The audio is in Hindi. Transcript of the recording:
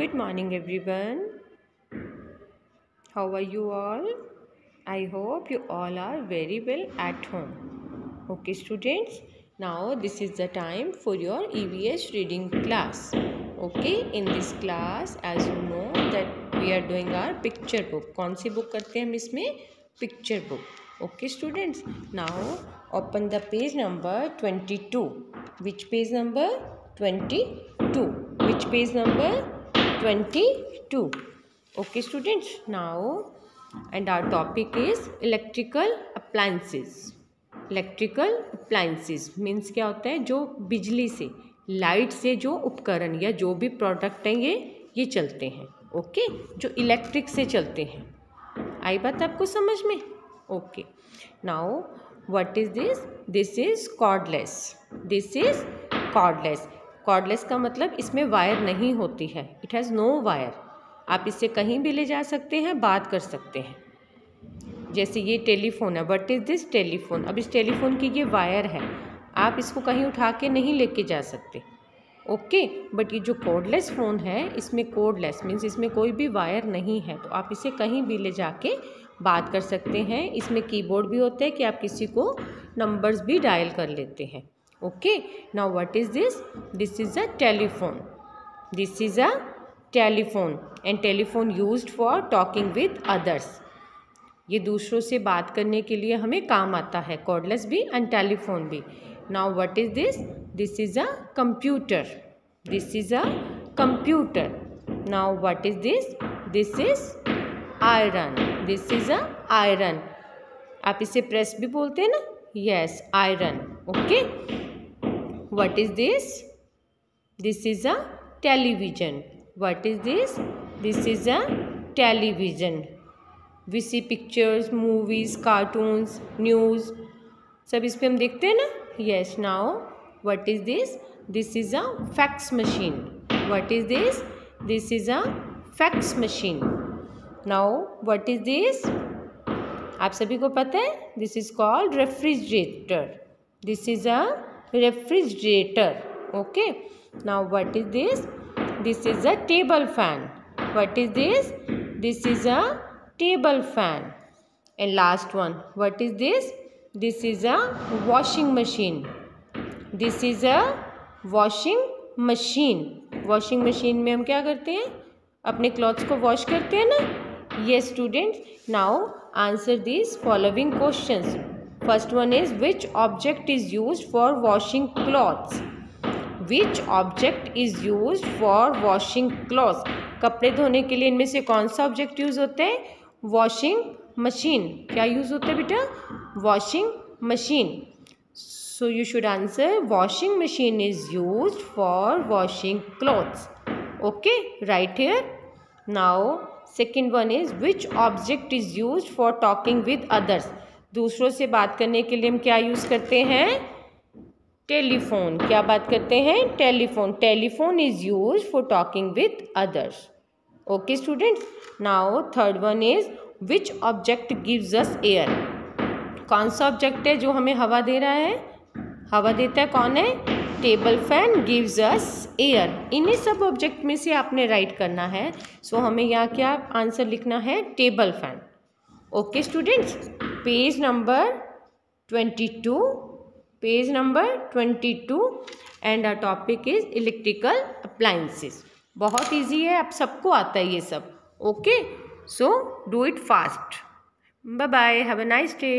Good morning, everyone. How are you all? I hope you all are very well at home. Okay, students. Now this is the time for your EVS reading class. Okay, in this class, as you know that we are doing our picture book. कौन सी book करते हैं हम इसमें picture book. Okay, students. Now open the page number 22. Which page number? 22. Which page number? 22 okay, students, now, and our topic is electrical appliances. Electrical appliances means क्या होता है? जो बिजली से लाइट से जो उपकरण या जो भी प्रोडक्ट हैं ये ये चलते हैं ओके जो इलेक्ट्रिक से चलते हैं। आई बात आपको समझ में? Okay now what is this this is cordless this is cordless cordless का मतलब इसमें वायर नहीं होती है। इट हैज़ नो वायर आप इसे कहीं भी ले जा सकते हैं, बात कर सकते हैं। जैसे ये टेलीफोन है। वट इज़ दिस टेलीफोन अब इस टेलीफोन की ये वायर है। आप इसको कहीं उठा के नहीं लेके जा सकते। ओके बट ये जो कोडलेस फ़ोन है, इसमें कोडलेस मीन्स इसमें कोई भी वायर नहीं है। तो आप इसे कहीं भी ले जाके बात कर सकते हैं। इसमें कीबोर्ड भी होते हैं कि आप किसी को नंबर्स भी डायल कर लेते हैं। Okay, now what is this? This is a telephone. This is a telephone and telephone used for talking with others. ये दूसरों से बात करने के लिए हमें काम आता है कॉर्डलेस भी एंड टेलीफोन भी. Now what is this this is a computer this is a computer now what is this this is iron this is a iron आप इसे प्रेस भी बोलते हैं ना? Yes iron okay what is this this is a television what is this this is a television we see pictures movies cartoons news सब इस पर हम देखते हैं ना yes now what is this this is a fax machine what is this this is a fax machine now what is this आप सभी को पता है this is called refrigerator this is a refrigerator okay now what is this this is a table fan what is this this is a table fan and last one what is this this is a washing machine this is a washing machine washing machine में हम क्या करते हैं अपने क्लॉथ्स को वॉश करते हैं ना ये students now answer this following questions first one is which object is use for washing clothes which object is use for washing clothes कपड़े धोने के लिए इनमें से कौन सा ऑब्जेक्ट यूज़ होते हैं? वॉशिंग मशीन क्या यूज़ होता है बेटा? Washing machine so you should answer washing machine is use for washing clothes okay right here now second one is which object is use for talking with others दूसरों से बात करने के लिए हम क्या यूज़ करते हैं? टेलीफोन क्या बात करते हैं? Telephone telephone is use for talking with others okay students now third one is which object gives us air कौन सा ऑब्जेक्ट है जो हमें हवा दे रहा है? हवा देता है कौन है? Table fan gives us air इन्हीं सब ऑब्जेक्ट में से आपने राइट करना है। सो so, हमें यहाँ क्या आंसर लिखना है? Table fan okay students page number twenty two, page number twenty two and our topic is electrical appliances बहुत इजी है, आप सबको आता है ये सब. Okay so do it fast bye bye have a nice day